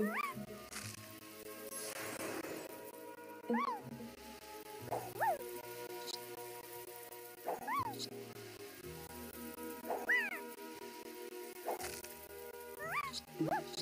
Woo! Woo!